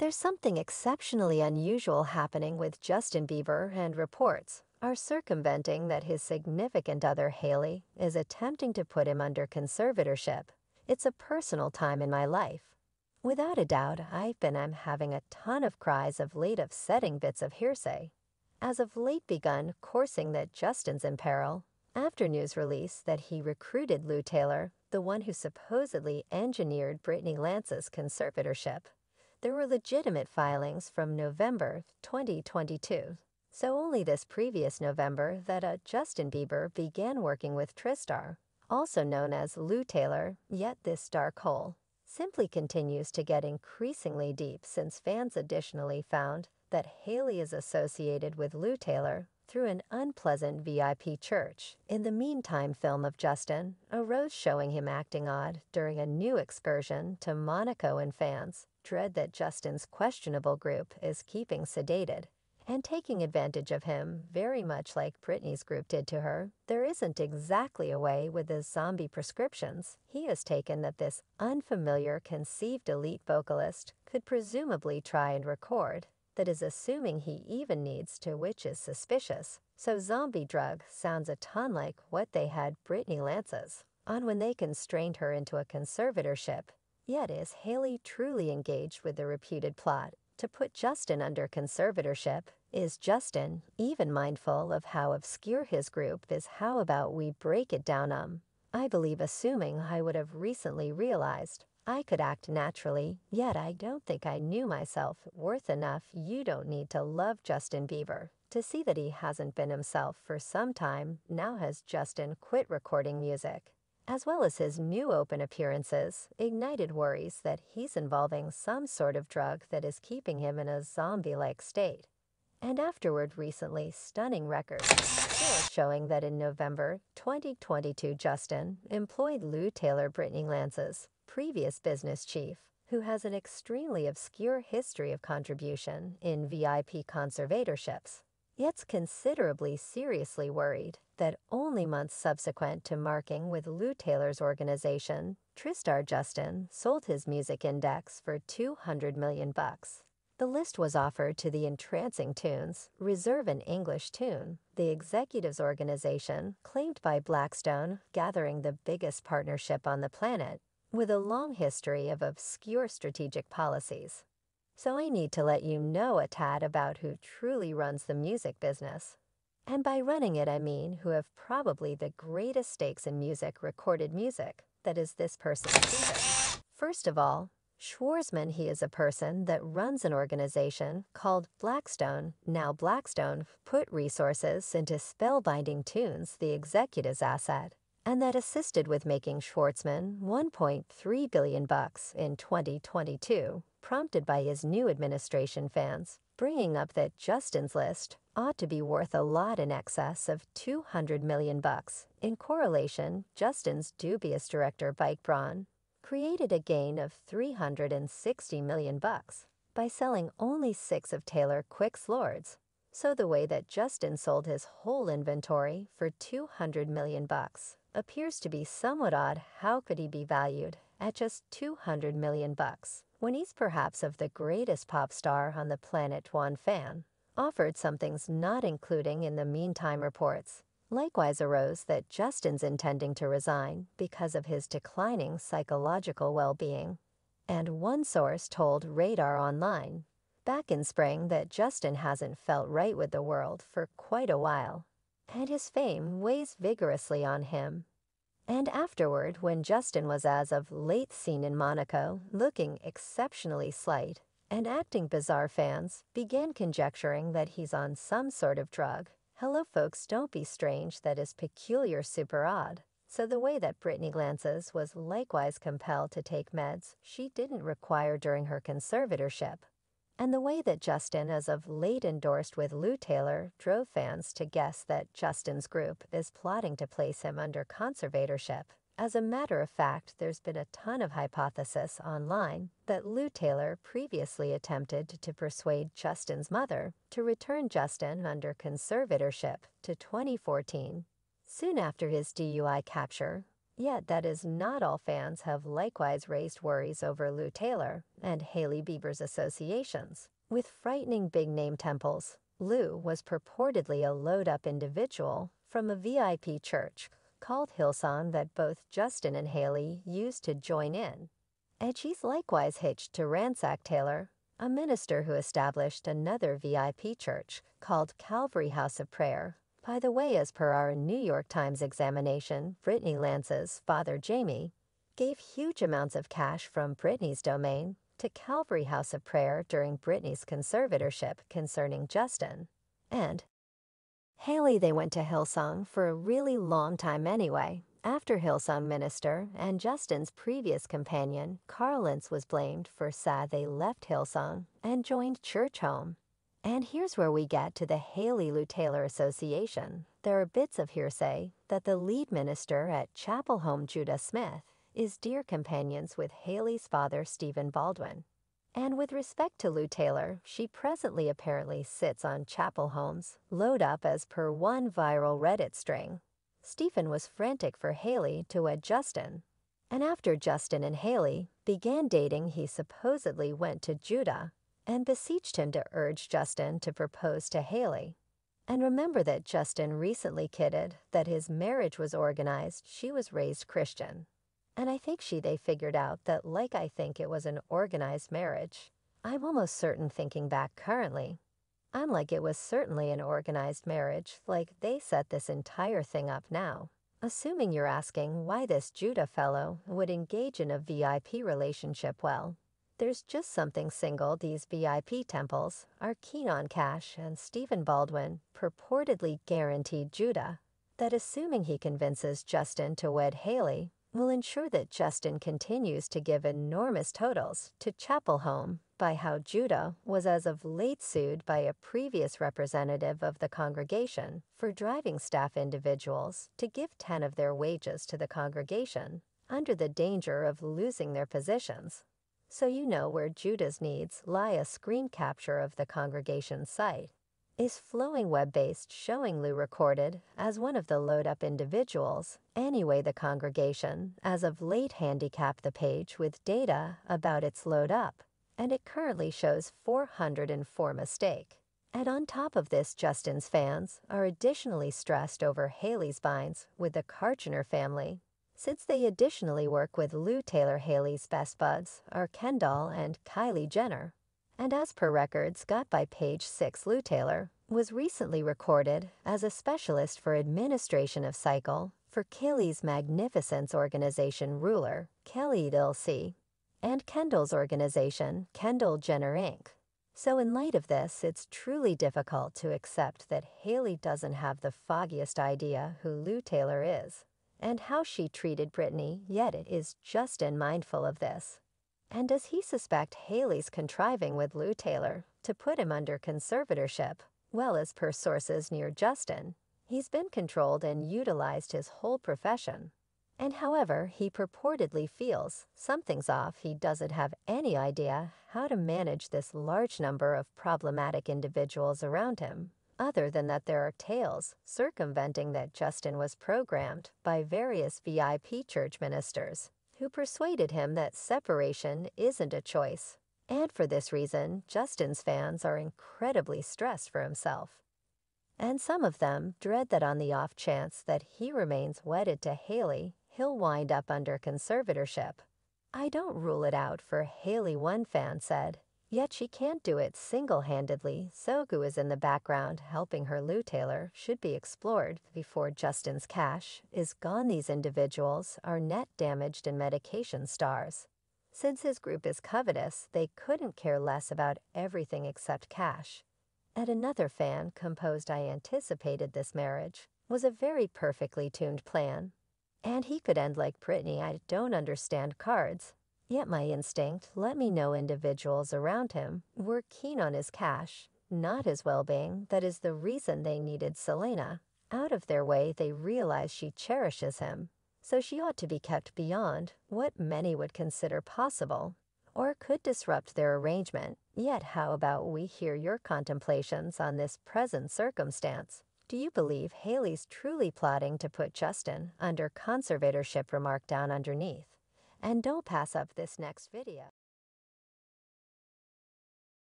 There's something exceptionally unusual happening with Justin Bieber, and reports are circumventing that his significant other, Hailey, is attempting to put him under conservatorship. It's a personal time in my life. Without a doubt, I've been I'm having a ton of cries of late of setting bits of hearsay. As of late begun coursing that Justin's in peril, after news release that he recruited Lou Taylor, the one who supposedly engineered Brittany Lance's conservatorship. There were legitimate filings from November 2022. So only this previous November that a Justin Bieber began working with Tristar, also known as Lou Taylor, yet this dark hole simply continues to get increasingly deep since fans additionally found that Hailey is associated with Lou Taylor through an unpleasant VIP church. In the meantime film of Justin, a rose showing him acting odd during a new excursion to Monaco and fans dread that Justin's questionable group is keeping sedated and taking advantage of him, very much like Britney's group did to her. There isn't exactly a way with his zombie prescriptions. He has taken that this unfamiliar, conceived elite vocalist could presumably try and record, that is assuming he even needs to, which is suspicious. So zombie drug sounds a ton like what they had Brittany Lance's on when they constrained her into a conservatorship. Yet is Hailey truly engaged with the reputed plot to put Justin under conservatorship? Is Justin even mindful of how obscure his group is? How about we break it down um? I believe assuming I would have recently realized I could act naturally, yet I don't think I knew myself worth enough. You don't need to love Justin Bieber to see that he hasn't been himself for some time. Now has Justin quit recording music? As well as his new open appearances, ignited worries that he's involving some sort of drug that is keeping him in a zombie like state and afterward recently stunning records showing that in November 2022 Justin employed Lou Taylor Brittany Lance's previous business chief, who has an extremely obscure history of contribution in VIP conservatorships. Yet's considerably seriously worried that only months subsequent to marking with Lou Taylor's organization, Tristar Justin sold his music index for 200 million bucks. The list was offered to the entrancing tunes, Reserve an English Tune, the executives organization claimed by Blackstone, gathering the biggest partnership on the planet, with a long history of obscure strategic policies. So I need to let you know a tad about who truly runs the music business. And by running it, I mean who have probably the greatest stakes in music recorded music, that is this person, First of all, Schwarzman, he is a person that runs an organization called Blackstone. Now Blackstone put resources into spellbinding tunes, the executive's asset, and that assisted with making Schwarzman 1.3 billion bucks in 2022, prompted by his new administration fans, bringing up that Justin's list ought to be worth a lot in excess of 200 million bucks. In correlation, Justin's dubious director Mike Braun created a gain of 360 million bucks by selling only six of Taylor Quick's Lords. So the way that Justin sold his whole inventory for 200 million bucks appears to be somewhat odd. How could he be valued at just 200 million bucks when he's perhaps of the greatest pop star on the planet one fan? Offered something's not including in the meantime reports Likewise arose that Justin's intending to resign because of his declining psychological well-being. And one source told Radar Online back in spring that Justin hasn't felt right with the world for quite a while, and his fame weighs vigorously on him. And afterward, when Justin was as of late seen in Monaco, looking exceptionally slight and acting bizarre, fans began conjecturing that he's on some sort of drug Hello folks, don't be strange, that is peculiar super odd. So the way that Brittany Glances was likewise compelled to take meds she didn't require during her conservatorship. And the way that Justin as of late endorsed with Lou Taylor drove fans to guess that Justin's group is plotting to place him under conservatorship. As a matter of fact, there's been a ton of hypothesis online that Lou Taylor previously attempted to persuade Justin's mother to return Justin under conservatorship to 2014. Soon after his DUI capture, Yet that is not all fans have likewise raised worries over Lou Taylor and Hailey Bieber's associations. With frightening big-name temples, Lou was purportedly a load-up individual from a VIP church called Hillsong that both Justin and Hailey used to join in. And she's likewise hitched to Ransack Taylor, a minister who established another VIP church called Calvary House of Prayer. By the way, as per our New York Times examination, Brittany Lance's father Jamie gave huge amounts of cash from Brittany's domain to Calvary House of Prayer during Brittany's conservatorship concerning Justin. And Hailey, they went to Hillsong for a really long time anyway. After Hillsong minister and Justin's previous companion, Carl was blamed for sad they left Hillsong and joined Church Home. And here's where we get to the Hailey-Lou-Taylor Association. There are bits of hearsay that the lead minister at Chapel Home, Judah Smith, is dear companions with Hailey's father, Stephen Baldwin. And with respect to Lou Taylor, she presently apparently sits on Chapel Home's load up as per one viral Reddit string. Stephen was frantic for Hailey to wed Justin. And after Justin and Hailey began dating, he supposedly went to Judah and beseeched him to urge Justin to propose to Hailey. And remember that Justin recently kidded that his marriage was organized, she was raised Christian. And I think she they figured out that like I think it was an organized marriage. I'm almost certain thinking back currently Unlike it was certainly an organized marriage, like they set this entire thing up now. Assuming you're asking why this Judah fellow would engage in a VIP relationship well, there's just something single these VIP temples are keen on cash and Stephen Baldwin purportedly guaranteed Judah that assuming he convinces Justin to wed Hailey will ensure that Justin continues to give enormous totals to Chapel Home by how Judah was as of late sued by a previous representative of the congregation for driving staff individuals to give 10 of their wages to the congregation under the danger of losing their positions. So you know where Judah's needs lie a screen capture of the congregation site is flowing web-based showing Lou recorded as one of the load-up individuals. Anyway, the congregation, as of late handicapped the page with data about its load-up and it currently shows 404 mistake. And on top of this, Justin's fans are additionally stressed over hailey's binds with the Karchner family, since they additionally work with Lou Taylor Hailey's best buds are Kendall and Kylie Jenner. And as per records got by page 6 Lou Taylor was recently recorded as a specialist for administration of cycle for Kelly's Magnificence organization ruler, Kelly Dilsey, and Kendall's organization, Kendall Jenner Inc. So, in light of this, it's truly difficult to accept that Hailey doesn't have the foggiest idea who Lou Taylor is and how she treated Brittany, yet it is Justin mindful of this. And does he suspect Hailey's contriving with Lou Taylor to put him under conservatorship? Well, as per sources near Justin, he's been controlled and utilized his whole profession and however he purportedly feels something's off, he doesn't have any idea how to manage this large number of problematic individuals around him, other than that there are tales circumventing that Justin was programmed by various VIP church ministers who persuaded him that separation isn't a choice. And for this reason, Justin's fans are incredibly stressed for himself. And some of them dread that on the off chance that he remains wedded to Hailey, he'll wind up under conservatorship. I don't rule it out for Hailey, one fan said. Yet she can't do it single-handedly. Sogu is in the background helping her Lou Taylor should be explored before Justin's cash is gone. These individuals are net damaged and medication stars. Since his group is covetous, they couldn't care less about everything except cash. And another fan composed I anticipated this marriage was a very perfectly tuned plan and he could end like Brittany. I don't understand cards. Yet my instinct let me know individuals around him were keen on his cash, not his well-being. That is the reason they needed Selena. Out of their way, they realize she cherishes him. So she ought to be kept beyond what many would consider possible, or could disrupt their arrangement. Yet how about we hear your contemplations on this present circumstance? Do you believe Hailey's truly plotting to put Justin under conservatorship remark down underneath? And don't pass up this next video.